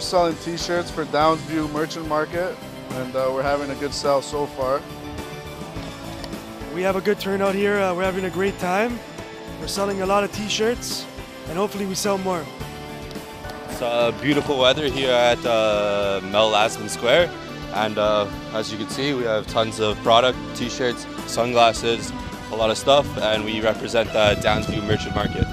We're selling t-shirts for Downsview Merchant Market and uh, we're having a good sell so far. We have a good turnout here. Uh, we're having a great time. We're selling a lot of t-shirts and hopefully we sell more. It's uh, beautiful weather here at uh, Mel Lastman Square and uh, as you can see we have tons of product, t-shirts, sunglasses, a lot of stuff and we represent the Downsview Merchant Market.